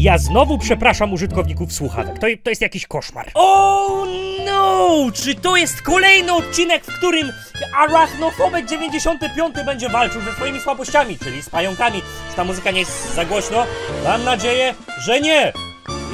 Ja znowu przepraszam użytkowników słuchawek. To, to jest jakiś koszmar. Oh no! Czy to jest kolejny odcinek, w którym Arachnofobek 95 będzie walczył ze swoimi słabościami, czyli z pająkami? Czy ta muzyka nie jest za głośno? Mam nadzieję, że nie!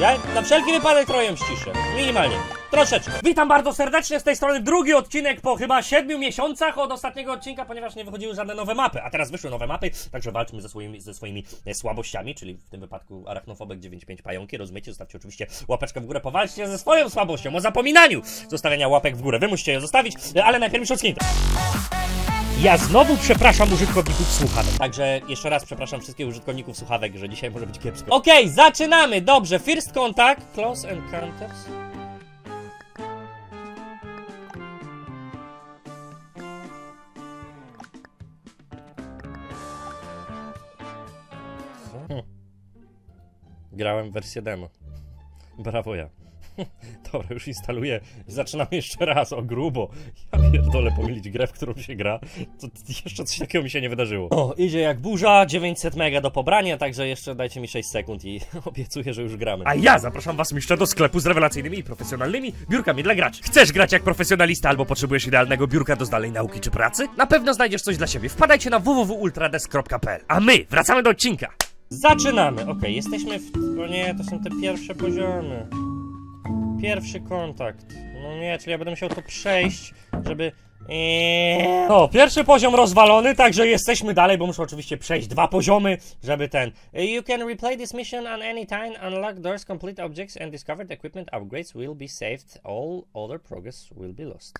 Ja na wszelki wypadek trochę ją ściszę. Minimalnie. Troszeczkę. Witam bardzo serdecznie z tej strony. Drugi odcinek po chyba 7 miesiącach od ostatniego odcinka, ponieważ nie wychodziły żadne nowe mapy. A teraz wyszły nowe mapy, także walczmy ze swoimi, ze swoimi e, słabościami, czyli w tym wypadku Arachnofobek 95 pająki. Rozumiecie? Zostawcie oczywiście łapeczkę w górę. Powalczcie ze swoją słabością o zapominaniu zostawiania łapek w górę. Wy musicie je zostawić, e, ale najpierw już odcinek. Ja znowu przepraszam użytkowników słuchawek. Także jeszcze raz przepraszam wszystkich użytkowników słuchawek, że dzisiaj może być kiepsko. Okej, zaczynamy! Dobrze, first contact, close encounters. Grałem wersję demo. Brawo ja. Dobra, już instaluję. Zaczynam jeszcze raz, o grubo. Ja pierdolę pomylić grę, w którą się gra. To jeszcze coś takiego mi się nie wydarzyło. O, idzie jak burza, 900 mega do pobrania, także jeszcze dajcie mi 6 sekund i obiecuję, że już gramy. A ja zapraszam was jeszcze do sklepu z rewelacyjnymi i profesjonalnymi biurkami dla graczy. Chcesz grać jak profesjonalista albo potrzebujesz idealnego biurka do zdalnej nauki czy pracy? Na pewno znajdziesz coś dla siebie. Wpadajcie na www.ultradesk.pl A my wracamy do odcinka. Zaczynamy. Okej, jesteśmy w... O nie, to są te pierwsze poziomy. Pierwszy kontakt. No nie, czyli ja będę musiał to przejść, żeby... Eee. O, pierwszy poziom rozwalony, także jesteśmy dalej, bo muszę oczywiście przejść dwa poziomy, żeby ten... You can replay this mission on any time, unlock doors, complete objects and discovered equipment upgrades will be saved, all other progress will be lost.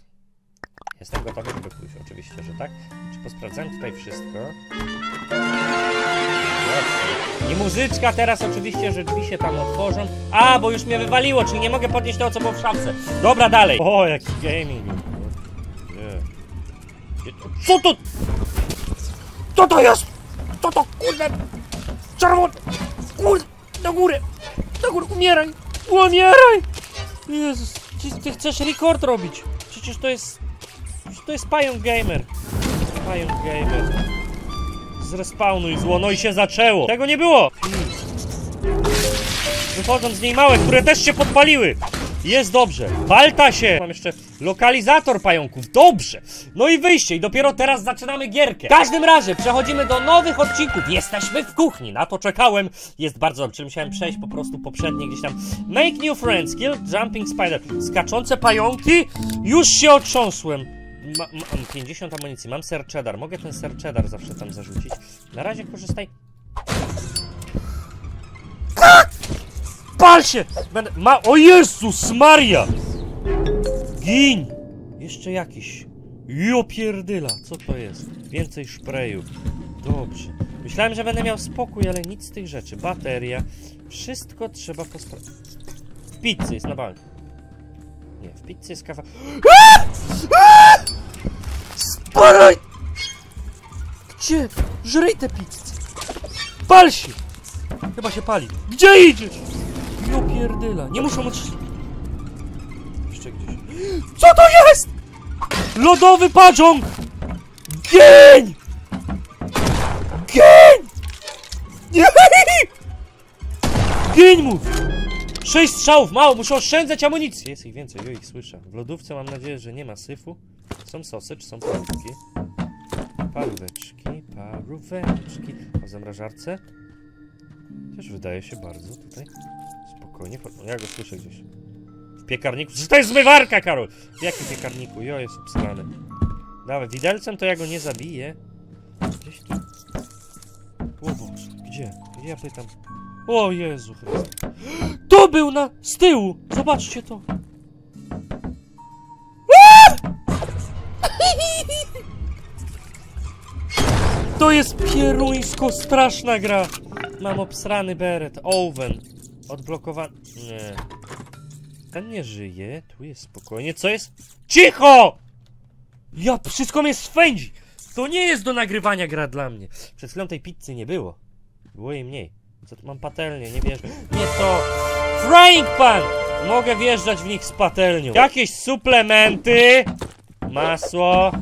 Jestem gotowy, żeby pójść, oczywiście, że tak. Czy posprawdzałem tutaj wszystko? I muzyczka teraz oczywiście, że drzwi się tam otworzą. A, bo już mnie wywaliło, czyli nie mogę podnieść tego, co było w szafce. Dobra, dalej. O, jaki gaming. Nie. Co to? Co to jest? Co to, kurde? Czerwony. Kurde, do góry. Do góry, umieraj. Umieraj. Jezus, ty, ty chcesz rekord robić. Przecież to jest... To jest Pająk Gamer. Pająk Gamer. Zrespawnuj zło, no i się zaczęło. Tego nie było. Wychodzą z niej małe, które też się podpaliły. Jest dobrze. Walta się. Mam jeszcze lokalizator pająków. Dobrze. No i wyjście. I dopiero teraz zaczynamy gierkę. W każdym razie przechodzimy do nowych odcinków. Jesteśmy w kuchni. Na to czekałem. Jest bardzo dobrze. Musiałem przejść po prostu poprzednie gdzieś tam. Make new friends. Kill jumping spider. Skaczące pająki. Już się otrząsłem. Ma, mam 50 amunicji, mam ser cheddar. Mogę ten ser cheddar zawsze tam zarzucić. Na razie korzystaj. Pal się! Będę... Ma... O Jezus Maria! Gin! Jeszcze jakiś. Jo pierdyla, co to jest? Więcej szpreju. Dobrze. Myślałem, że będę miał spokój, ale nic z tych rzeczy. Bateria. Wszystko trzeba posprawdzić. W pizzy jest na bank. Nie, w pizzy jest kawa. Sparaj! Gdzie? Żryj tę pizzę! Pal się! Chyba się pali. Gdzie idziesz? Jo pierdyla. Nie muszą uczyć. Jeszcze gdzieś. Co to jest? Lodowy padziąg! Gień! Gień! Gień mów! Sześć strzałów, mało, muszę oszczędzać amunicję. Jest ich więcej, jo ich słyszę. W lodówce mam nadzieję, że nie ma syfu. Są sosy, czy są parówki? Paróweczki, paróweczki. A w zamrażarce? Też wydaje się bardzo tutaj. Spokojnie, ja go słyszę gdzieś. W piekarniku. To jest zmywarka, Karol? W jakim piekarniku? Jo, jest obstrany. Dawaj, widelcem to ja go nie zabiję. Gdzieś tu. O Boże, gdzie? Gdzie ja pytam? O Jezu Chryste. To był na... z tyłu! Zobaczcie to. To jest pieruńsko straszna gra. Mam obsrany beret. Owen. Odblokowany. Nie. Ten nie żyje. Tu jest spokojnie. Co jest? Cicho! Ja, wszystko mnie swędzi. To nie jest do nagrywania gra dla mnie. Przed chwilą tej pizzy nie było. Było jej mniej. Co tu mam patelnię? Nie wierzę. Nie to. Frying pan! Mogę wjeżdżać w nich z patelnią. Jakieś suplementy. Masło.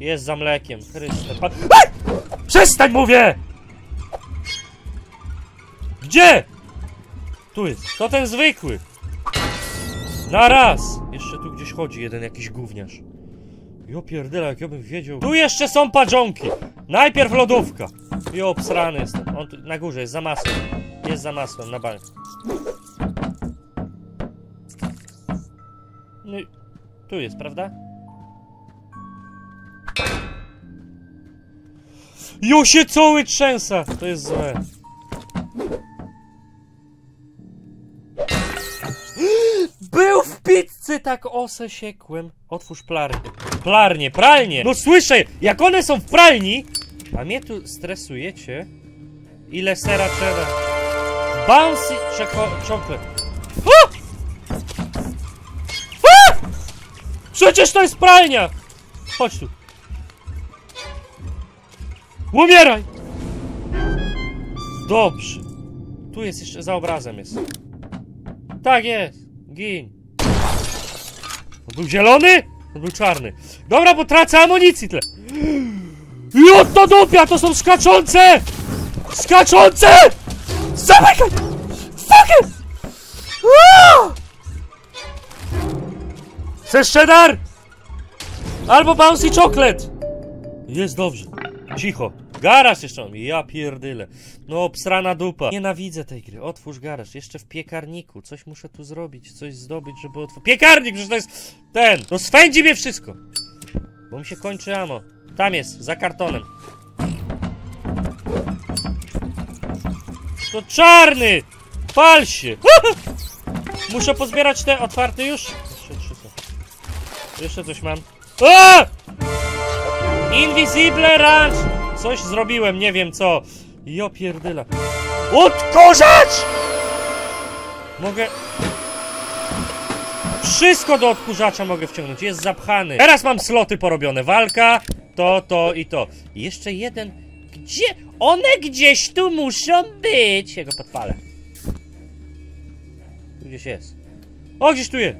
Jest za mlekiem. Chryste. Pan... Przestań mówię! Gdzie? Tu jest. To ten zwykły. Na raz. Jeszcze tu gdzieś chodzi jeden jakiś gówniarz. Jo pierdela, jak ja bym wiedział. Tu jeszcze są padżonki. Najpierw lodówka. I obsrany jestem. On tu, na górze jest za masłem. Jest za masłem, na bank. No i tu jest, prawda? Jo się cały trzęsa! To jest złe. Był w pizzy, tak osę siekłem. Otwórz plarnię. Plarnię, pralnię! No słyszę, jak one są w pralni, a mnie tu stresujecie. Ile sera trzeba? Bouncy chocolate. A! Przecież to jest pralnia! Chodź tu. Umieraj! Dobrze. Tu jest jeszcze, za obrazem jest. Tak jest. Gin. On był zielony? On był czarny. Dobra, bo tracę amunicji tyle. Jot to dupia, to są skaczące! Skaczące! Zamykaj! Fuck it! Aaa! Chcesz cheddar? Albo bouncy chocolate! Jest dobrze. Cicho. Garaż jeszcze mam. Ja pierdyle. No obsrana dupa. Nienawidzę tej gry. Otwórz garaż. Jeszcze w piekarniku. Coś muszę tu zrobić. Coś zdobyć, żeby otworzyć. Piekarnik! Przecież to jest ten. No swędzi mnie wszystko. Bo mi się kończy amo. Tam jest. Za kartonem. To czarny! Pal się! Muszę pozbierać te otwarte już. Jeszcze trzy są. Jeszcze coś mam. A! Invisible Ranch! Coś zrobiłem, nie wiem co. Jo pierdyla. Odkurzacz! Mogę... Wszystko do odkurzacza mogę wciągnąć, jest zapchany. Teraz mam sloty porobione. Walka, to, to i to. Jeszcze jeden... Gdzie? One gdzieś tu muszą być. Ja go podpalę. Tu gdzieś jest. O, gdzieś tu jest.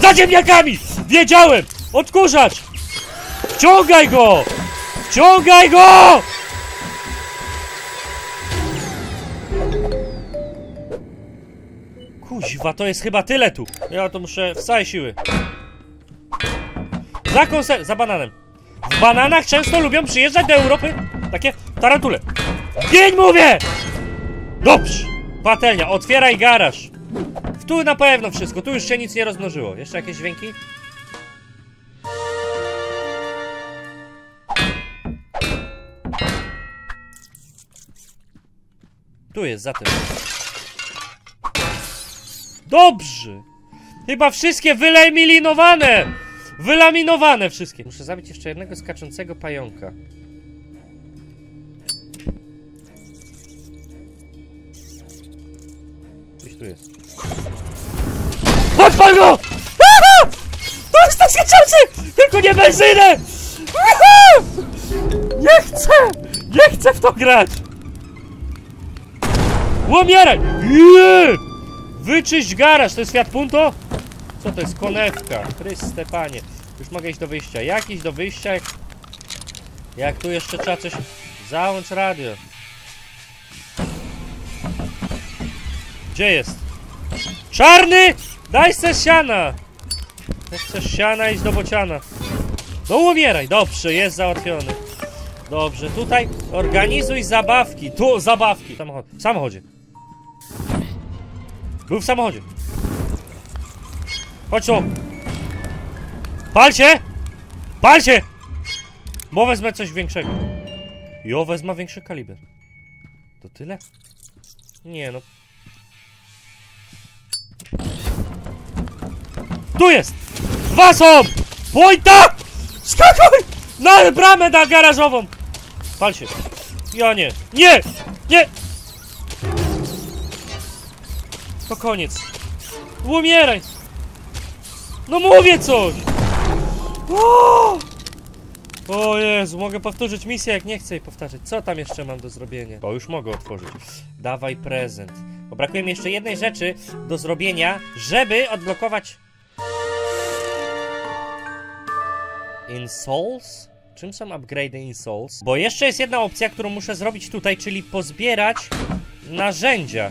Za ziemniakami! Wiedziałem! Odkurzacz! Wciągaj go! Wciągaj go! Kuźwa, to jest chyba tyle tu. Ja to muszę w całej siły. Za konser... za bananem. W bananach często lubią przyjeżdżać do Europy takie tarantule. Gień mówię! Dobrze. Patelnia, otwieraj garaż. Tu na pewno wszystko, tu już się nic nie rozmnożyło. Jeszcze jakieś dźwięki? Tu jest, za tym. Dobrze! Chyba wszystkie wylaminowane! Wylaminowane wszystkie! Muszę zabić jeszcze jednego skaczącego pająka. Gdzieś tu jest. Odpal go! Aha! To jest ten skaczący! Tylko nie benzynę! Nie chcę! Nie chcę w to grać! Łomieraj! Nie! Wyczyść garaż, to jest Fiat Punto? Co to jest? Konewka. Chryste panie. Już mogę iść do wyjścia. Jak iść do wyjścia? Jak, jak tu jeszcze trzeba coś... Załącz radio. Gdzie jest? Czarny! Daj se siana! Jak chcesz siana, idź do bociana. No umieraj. Dobrze, jest załatwiony. Dobrze, tutaj organizuj zabawki. Tu zabawki. Samochód. W samochodzie. Był w samochodzie. Chodź tu. Pal się! Pal się! Bo wezmę coś większego. Jo, wezmę większy kaliber. To tyle? Nie no. Tu jest! Dwa są! Wojta! Skakuj! Na bramę na garażową! Pal się. Ja nie. Nie! Nie! To koniec. Umieraj! No mówię coś! O! o Jezu, mogę powtórzyć misję, jak nie chcę jej powtarzać. Co tam jeszcze mam do zrobienia? Bo już mogę otworzyć. Dawaj prezent. Bo brakuje mi jeszcze jednej rzeczy do zrobienia, żeby odblokować... In Souls? Czym są upgrade'y in Souls? Bo jeszcze jest jedna opcja, którą muszę zrobić tutaj, czyli pozbierać narzędzia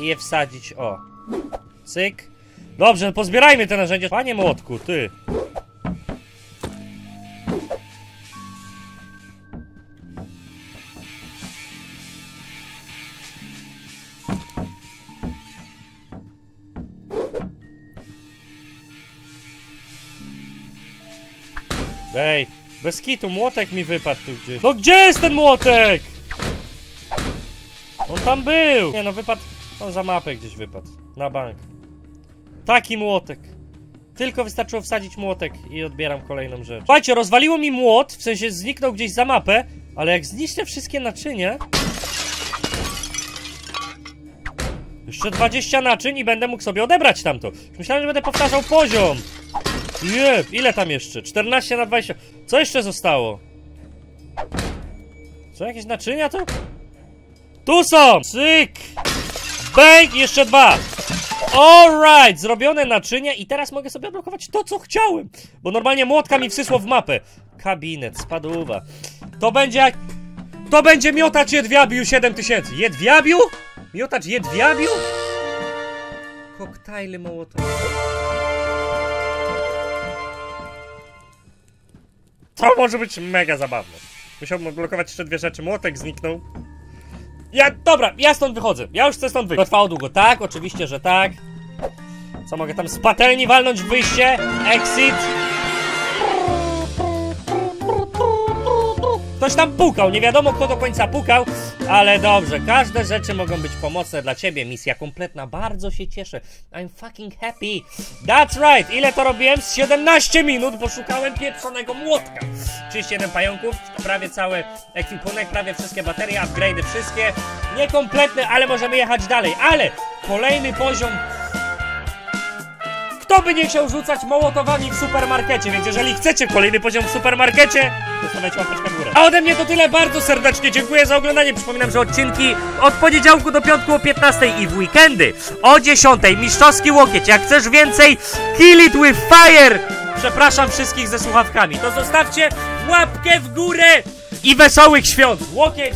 i je wsadzić, o. Cyk. Dobrze, no pozbierajmy te narzędzia. Panie młotku, ty. Ej, bez kitu, młotek mi wypadł tu gdzieś. No gdzie jest ten młotek? On tam był! Nie no, wypadł. On za mapę gdzieś wypadł. Na bank. Taki młotek. Tylko wystarczyło wsadzić młotek i odbieram kolejną rzecz. Słuchajcie, rozwaliło mi młot, w sensie zniknął gdzieś za mapę, ale jak zniszczę wszystkie naczynia... Jeszcze 20 naczyń i będę mógł sobie odebrać tamto. Myślałem, że będę powtarzał poziom. Nie, ile tam jeszcze? 14 na 20. Co jeszcze zostało? Są jakieś naczynia tu? Tu są! Cyk! Bang! Jeszcze dwa! Alright! Zrobione naczynia i teraz mogę sobie odblokować to, co chciałem. Bo normalnie młotka mi wsysło w mapę. Kabinet, spadłowa. To będzie jak... To będzie miotacz jedwiabiu 7000. Jedwiabiu? Miotacz jedwiabiu? Koktajly mołotowe. To może być mega zabawne. Musiałbym odblokować jeszcze dwie rzeczy. Młotek zniknął. Ja, dobra, ja stąd wychodzę. Ja już chcę stąd wyjść. To trwało długo. Tak, oczywiście, że tak. Co mogę tam z patelni walnąć w wyjście? Exit. Ktoś tam pukał, nie wiadomo kto do końca pukał, ale dobrze, każde rzeczy mogą być pomocne dla ciebie. Misja kompletna, bardzo się cieszę. I'm fucking happy. That's right, ile to robiłem? Z 17 minut, bo szukałem pieprzonego młotka. 31 pająków, prawie cały ekwipunek, prawie wszystkie baterie, upgrade'y wszystkie. Niekompletne, ale możemy jechać dalej. Ale kolejny poziom kto by nie chciał rzucać mołotowami w supermarkecie, więc jeżeli chcecie kolejny poziom w supermarkecie, zostawiajcie łapeczkę w górę. A ode mnie to tyle, bardzo serdecznie dziękuję za oglądanie. Przypominam, że odcinki od poniedziałku do piątku o 15 i w weekendy o 10 mistrzowski łokieć. Jak chcesz więcej, kill it with fire! Przepraszam wszystkich ze słuchawkami. To zostawcie łapkę w górę i wesołych świąt. Łokieć!